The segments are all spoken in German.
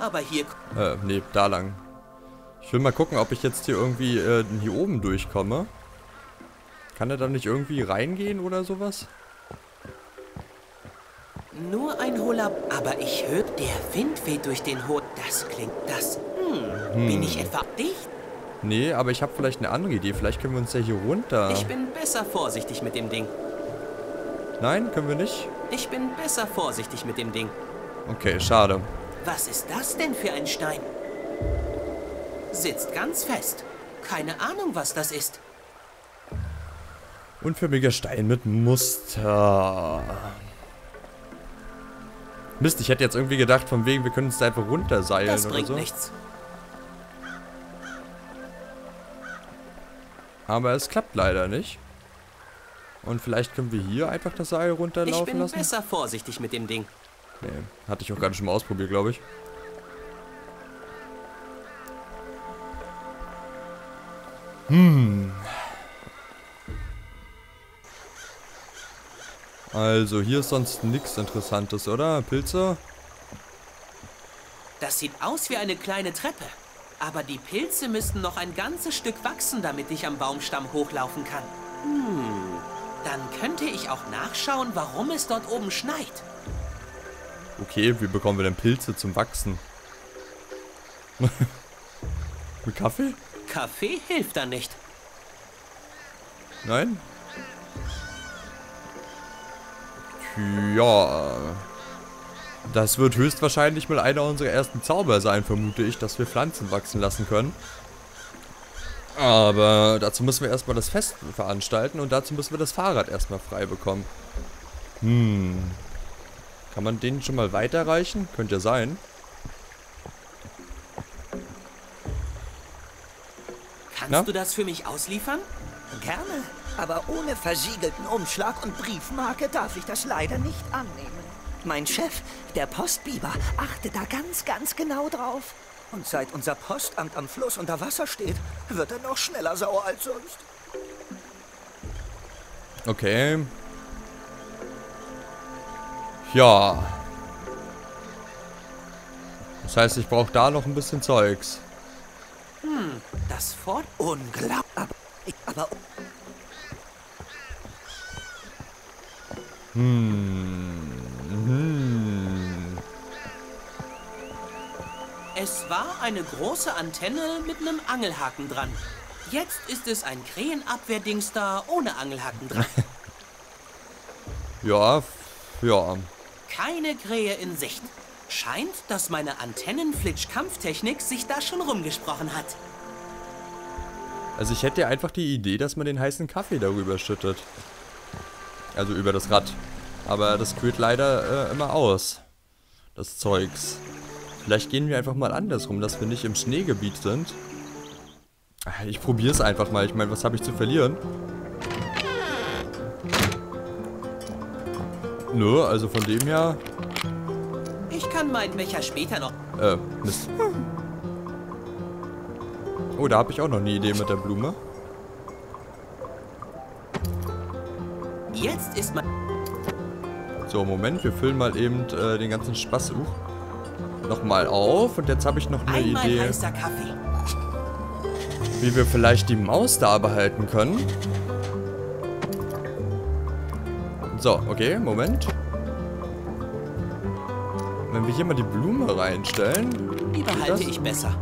Aber hier... Äh, nee, da lang. Ich will mal gucken, ob ich jetzt hier irgendwie äh, hier oben durchkomme. Kann er da nicht irgendwie reingehen oder sowas? Nur ein hohler... Aber ich höre, der Wind weht durch den Hohl. Das klingt... Das... Hm. Bin ich etwa dicht? Nee, aber ich habe vielleicht eine andere Idee. Vielleicht können wir uns ja hier runter... Ich bin besser vorsichtig mit dem Ding. Nein, können wir nicht? Ich bin besser vorsichtig mit dem Ding. Okay, schade. Was ist das denn für ein Stein? Sitzt ganz fest. Keine Ahnung, was das ist. Unförmiger Stein mit Muster. Mist, ich hätte jetzt irgendwie gedacht, von wegen, wir können uns da einfach runterseilen Das oder bringt so. nichts. Aber es klappt leider nicht. Und vielleicht können wir hier einfach das Seil Ich runterlaufen bin lassen? besser vorsichtig mit dem Ding. Nee, hatte ich auch gerade schon mal ausprobiert, glaube ich. Hm. Also, hier ist sonst nichts Interessantes, oder? Pilze? Das sieht aus wie eine kleine Treppe. Aber die Pilze müssten noch ein ganzes Stück wachsen, damit ich am Baumstamm hochlaufen kann. Hm, dann könnte ich auch nachschauen, warum es dort oben schneit. Okay, wie bekommen wir denn Pilze zum Wachsen? Mit Kaffee? Kaffee hilft da nicht. Nein? Ja. Das wird höchstwahrscheinlich mal einer unserer ersten Zauber sein, vermute ich, dass wir Pflanzen wachsen lassen können. Aber dazu müssen wir erstmal das Fest veranstalten und dazu müssen wir das Fahrrad erstmal frei bekommen. Hm. Kann man den schon mal weiterreichen? Könnte ja sein. Kannst Na? du das für mich ausliefern? Gerne, aber ohne versiegelten Umschlag und Briefmarke darf ich das leider nicht annehmen. Mein Chef, der Postbiber, achtet da ganz, ganz genau drauf. Und seit unser Postamt am Fluss unter Wasser steht, wird er noch schneller sauer als sonst. Okay. Ja. Das heißt, ich brauche da noch ein bisschen Zeugs. Das Fort... Unglaublich. Aber, ich- aber Hm. Es war eine große Antenne mit einem Angelhaken dran. Jetzt ist es ein Krähenabwehrdings da ohne Angelhaken dran. Ja, ja. Keine Krähe in Sicht. Scheint, dass meine Antennenflitsch-Kampftechnik sich da schon rumgesprochen hat. Also ich hätte einfach die Idee, dass man den heißen Kaffee darüber schüttet. Also über das Rad. Aber das kühlt leider äh, immer aus. Das Zeugs. Vielleicht gehen wir einfach mal andersrum, dass wir nicht im Schneegebiet sind. Ich probiere es einfach mal. Ich meine, was habe ich zu verlieren? Nö, also von dem her... Ich kann meinen Becher später noch... Äh, Mist. Oh, da habe ich auch noch eine Idee mit der Blume. Jetzt ist mein... So, Moment, wir füllen mal eben äh, den ganzen Spaß uh, nochmal auf. Und jetzt habe ich noch eine Einmal Idee, wie wir vielleicht die Maus da behalten können. So, okay, Moment. Wenn wir hier mal die Blume reinstellen. Die behalte ich besser.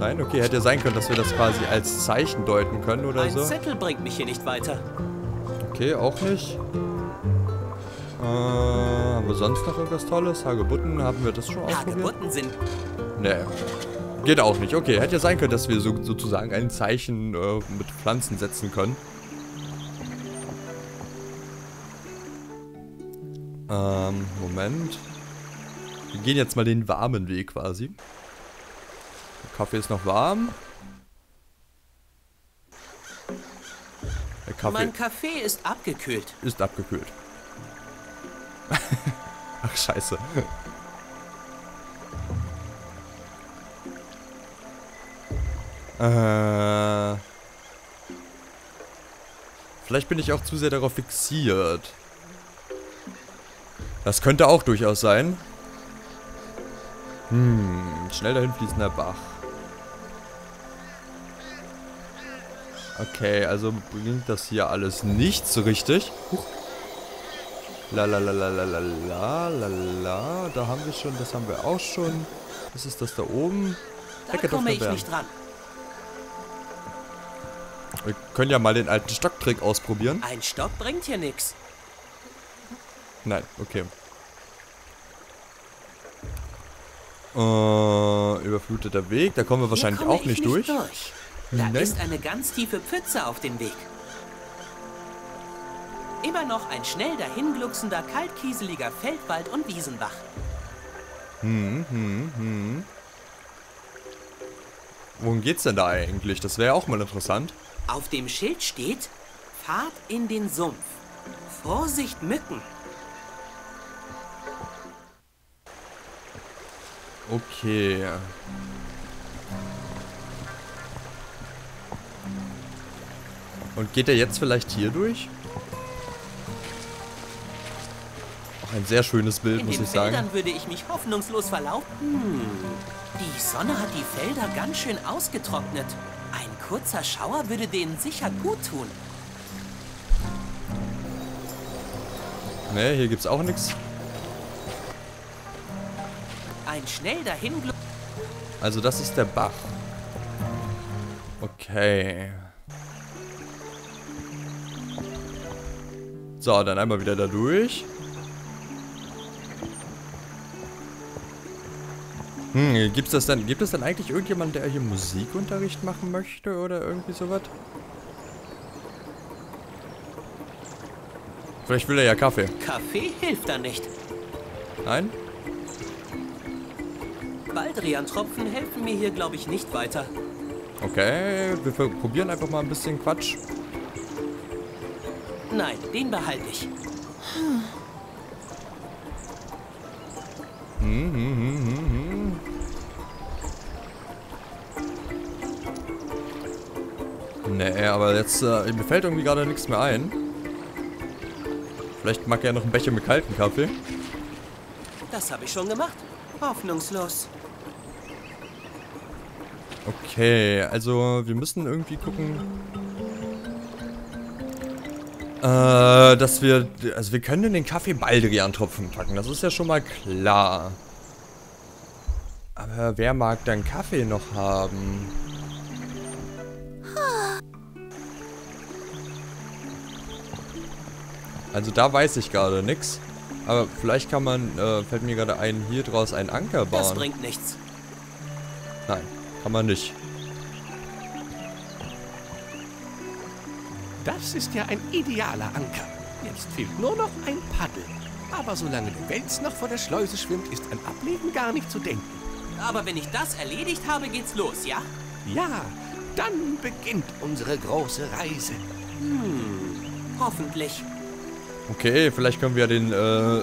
Nein, okay, hätte ja sein können, dass wir das quasi als Zeichen deuten können oder Ein so. Zettel bringt mich hier nicht weiter. Okay, auch nicht. Äh, haben wir sonst noch irgendwas Tolles? Hagebutten, haben wir das schon ausprobiert? Hagebutten sind... Nee. Geht auch nicht. Okay, hätte ja sein können, dass wir so, sozusagen ein Zeichen äh, mit Pflanzen setzen können. Ähm, Moment. Wir gehen jetzt mal den warmen Weg quasi. Der Kaffee ist noch warm. Der Kaffee Mein Kaffee ist abgekühlt. ist abgekühlt. Ach, scheiße. Äh. Vielleicht bin ich auch zu sehr darauf fixiert. Das könnte auch durchaus sein. Hm, schnell dahin fließender Bach. Okay, also bringt das hier alles nichts so richtig. Huch. La la la la la la la la la. Da haben wir schon, das haben wir auch schon. Was ist das da oben? Da komme ich nicht dran. Wir können ja mal den alten Stocktrick ausprobieren. Ein Stock bringt hier nichts. Nein, okay. Äh, überfluteter Weg, da kommen wir wahrscheinlich auch nicht, nicht durch. durch. Da Nein. ist eine ganz tiefe Pfütze auf dem Weg. Immer noch ein schnell dahinglucksender, kaltkieseliger Feldwald und Wiesenbach. Hm, hm, hm. Wohin geht's denn da eigentlich? Das wäre auch mal interessant. Auf dem Schild steht Fahrt in den Sumpf. Vorsicht Mücken. Okay. Und geht er jetzt vielleicht hier durch? Auch ein sehr schönes Bild, In muss ich sagen. In den Feldern würde ich mich hoffnungslos verlaufen. Hm. Die Sonne hat die Felder ganz schön ausgetrocknet. Ein kurzer Schauer würde denen sicher gut tun. Ne, hier gibt's auch nichts. Ein schnell dahin. Also das ist der Bach. Okay. So, dann einmal wieder da durch. Hm, gibt's das dann, gibt es dann eigentlich irgendjemanden, der hier Musikunterricht machen möchte oder irgendwie sowas? Vielleicht will er ja Kaffee. Kaffee hilft da nicht. Nein? Baldrian-Tropfen helfen mir hier, glaube ich, nicht weiter. Okay, wir probieren einfach mal ein bisschen Quatsch. Nein, den behalte ich. Hm, hm, hm, hm, hm. Nee, aber jetzt, äh, mir fällt irgendwie gerade nichts mehr ein. Vielleicht mag er noch einen Becher mit kaltem Kaffee. Das habe ich schon gemacht. Hoffnungslos. Okay, also wir müssen irgendwie gucken, äh, dass wir, also wir können in den Kaffee Baldrian-Tropfen packen, das ist ja schon mal klar. Aber wer mag dann Kaffee noch haben? Also da weiß ich gerade nichts. Aber vielleicht kann man, äh, fällt mir gerade ein, hier draus einen Anker bauen. Das bringt nichts. Nein, kann man nicht. Das ist ja ein idealer Anker. Jetzt fehlt nur noch ein Paddel. Aber solange der Wels noch vor der Schleuse schwimmt, ist an Ablegen gar nicht zu denken. Aber wenn ich das erledigt habe, geht's los, ja? Ja, dann beginnt unsere große Reise. Hm, hoffentlich. Okay, vielleicht können wir den äh,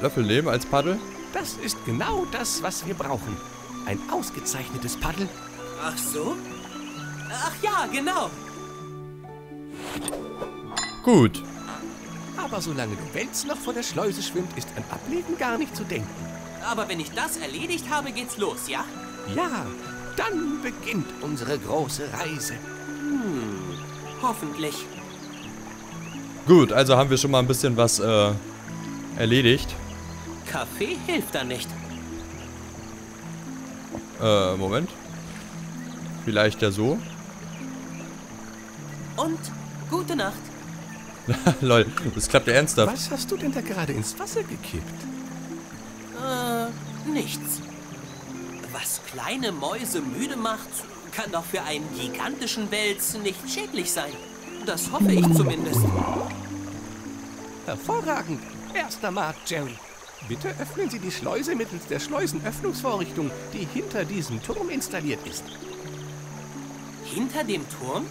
Löffel nehmen als Paddel. Das ist genau das, was wir brauchen. Ein ausgezeichnetes Paddel. Ach so? Ach ja, genau. Gut. Aber solange der Wels noch vor der Schleuse schwimmt, ist an Ablegen gar nicht zu denken. Aber wenn ich das erledigt habe, geht's los, ja? Ja, dann beginnt unsere große Reise. Hm, hoffentlich. Gut, also haben wir schon mal ein bisschen was äh, erledigt. Kaffee hilft da nicht. Äh, Moment. Vielleicht ja so. Und gute Nacht. Lol, das klappt ja ernsthaft. Was hast du denn da gerade ins Wasser gekippt? Äh, nichts. Was kleine Mäuse müde macht, kann doch für einen gigantischen Wels nicht schädlich sein. Das hoffe ich zumindest. Hervorragend. Erster Markt, Jerry. Bitte öffnen Sie die Schleuse mittels der Schleusenöffnungsvorrichtung, die hinter diesem Turm installiert ist. Hinter dem Turm?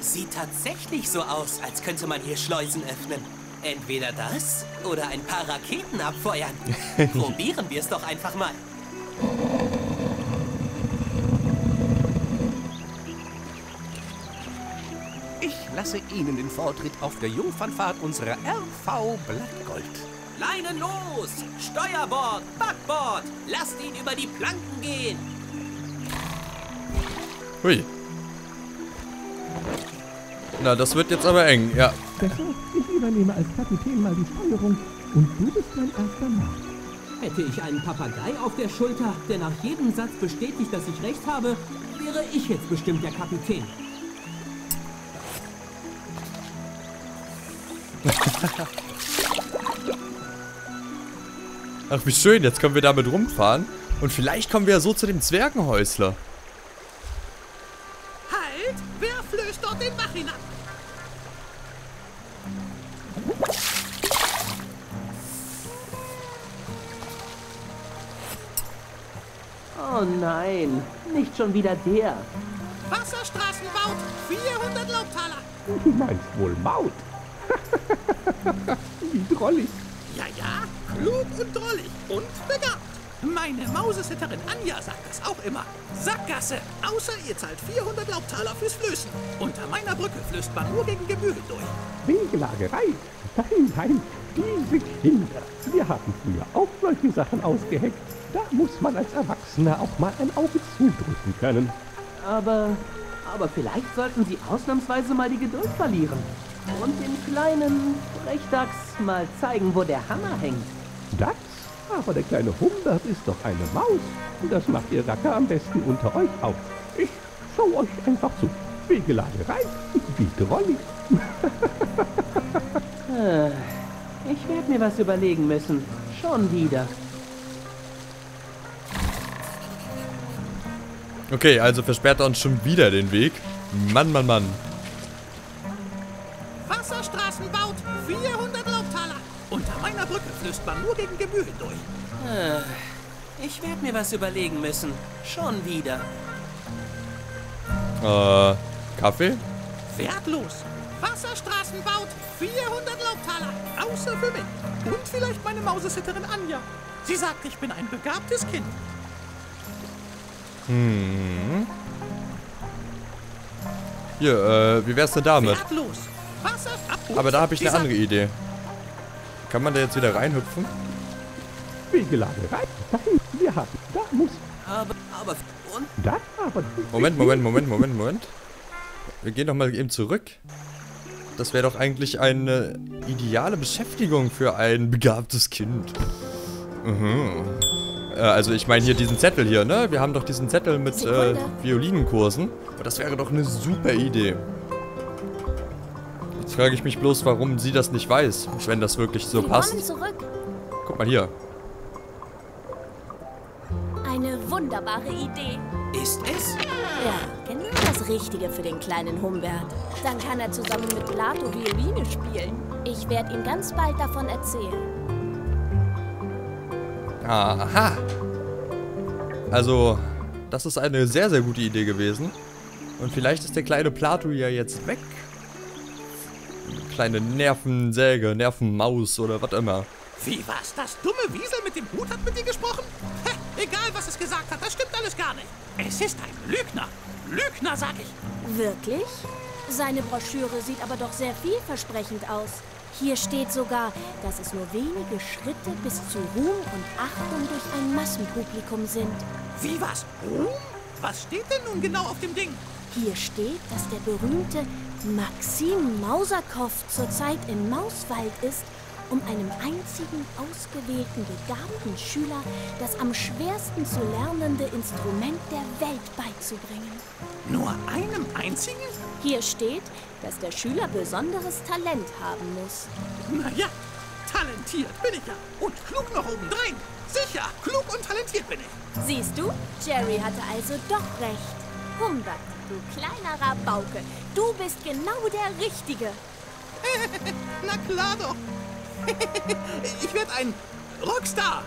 Sieht tatsächlich so aus, als könnte man hier Schleusen öffnen. Entweder das oder ein paar Raketen abfeuern. Probieren wir es doch einfach mal. Lasse Ihnen den Vortritt auf der Jungfernfahrt unserer RV Blattgold. Leinen los! Steuerbord, Backbord! Lasst ihn über die Planken gehen! Hui. Na, das wird jetzt aber eng, ja. Besser, ich übernehme als Kapitän mal die Steuerung und du bist mein erster Mann. Hätte ich einen Papagei auf der Schulter, der nach jedem Satz bestätigt, dass ich recht habe, wäre ich jetzt bestimmt der Kapitän. Ach, wie schön, jetzt können wir damit rumfahren. Und vielleicht kommen wir ja so zu dem Zwergenhäusler. Halt! Wer flößt dort den Bach hinab? Oh nein, nicht schon wieder der. Wasserstraßen baut 400 Laubtaler. Du meinst wohl Maut? Wie drollig. Ja, ja, klug und drollig und begabt. Meine Mausesitterin Anja sagt das auch immer. Sackgasse, außer ihr zahlt 400 Laubtaler fürs Flößen. Unter meiner Brücke flößt man nur gegen Gebühren durch. Wegelagerei. Nein, nein, diese Kinder. Wir haben früher auch solche Sachen ausgeheckt. Da muss man als Erwachsener auch mal ein Auge zudrücken können. Aber, aber vielleicht sollten Sie ausnahmsweise mal die Geduld verlieren. Und den kleinen Frechdachs mal zeigen, wo der Hammer hängt. Das? Aber der kleine Humbert ist doch eine Maus. Das macht ihr Racker am besten unter euch auf. Ich schau euch einfach zu. Wegelagerei. Wie drollig. Äh, Ich werde mir was überlegen müssen. Schon wieder. Okay, also versperrt er uns schon wieder den Weg. Mann, Mann, Mann. Wasserstraßen baut 400 Laubtaler. Unter meiner Brücke flößt man nur gegen Gebühren durch. Ich werde mir was überlegen müssen. Schon wieder. Äh, Kaffee? Wertlos. Wasserstraßen baut 400 Laubtaler. Außer für mich. Und vielleicht meine Mausesitterin Anja. Sie sagt, ich bin ein begabtes Kind. Hier, äh, wie wär's denn damit? Wertlos. Aber da habe ich eine andere Idee. Kann man da jetzt wieder reinhüpfen? Wegelagerei. Nein, wir haben. Da muss. Aber, aber, und? Das aber. Moment, Moment, Moment, Moment, Moment. Wir gehen doch mal eben zurück. Das wäre doch eigentlich eine ideale Beschäftigung für ein begabtes Kind. Mhm. Äh, also ich meine hier diesen Zettel hier, ne? Wir haben doch diesen Zettel mit äh. Violinenkursen. Und das wäre doch eine super Idee. Jetzt frage ich mich bloß, warum sie das nicht weiß, wenn das wirklich so passt. zurück. Guck mal hier. Eine wunderbare Idee. Ist es? Ja, genau das Richtige für den kleinen Humbert. Dann kann er zusammen mit Lato Violine spielen. Ich werde ihm ganz bald davon erzählen. Aha. Also, das ist eine sehr, sehr gute Idee gewesen. Und vielleicht ist der kleine Plato ja jetzt weg. Kleine Nervensäge, Nervenmaus oder was immer. Wie was? Das dumme Wiesel mit dem Hut hat mit dir gesprochen? Hä, egal, was es gesagt hat, das stimmt alles gar nicht. Es ist ein Lügner. Lügner, sag ich. Wirklich? Seine Broschüre sieht aber doch sehr vielversprechend aus. Hier steht sogar, dass es nur wenige Schritte bis zu Ruhm und Achtung durch ein Massenpublikum sind. Wie was? Ruhm? Was steht denn nun genau auf dem Ding? Hier steht, dass der berühmte Maxim Mauserkow zurzeit in Mauswald ist, um einem einzigen ausgewählten begabten Schüler das am schwersten zu lernende Instrument der Welt beizubringen. Nur einem einzigen? Hier steht, dass der Schüler besonderes Talent haben muss. Naja, talentiert bin ich ja. Und klug noch obendrein. Sicher, klug und talentiert bin ich. Siehst du, Jerry hatte also doch recht. Humbert, du kleiner Rabauke, du bist genau der Richtige. Na klar doch. ich werde ein Rockstar.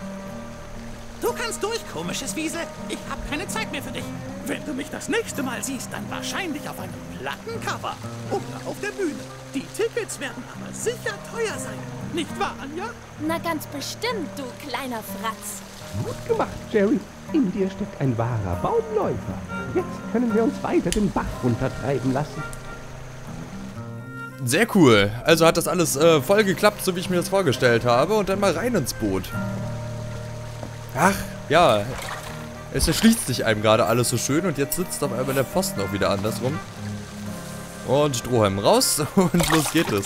Du kannst durch, komisches Wiesel. Ich habe keine Zeit mehr für dich. Wenn du mich das nächste Mal siehst, dann wahrscheinlich auf einem Plattencover oder auf der Bühne. Die Tickets werden aber sicher teuer sein. Nicht wahr, Anja? Na ganz bestimmt, du kleiner Fratz. Gut gemacht, Jerry. In dir steckt ein wahrer Baumläufer. Jetzt können wir uns weiter den Bach runtertreiben lassen. sehr cool. Also hat das alles äh, voll geklappt, so wie ich mir das vorgestellt habe. Und dann mal rein ins Boot. Ach, ja. Es erschließt sich einem gerade alles so schön und jetzt sitzt auf einmal der Pfosten auch wieder andersrum. Und Strohhalm raus und los geht es.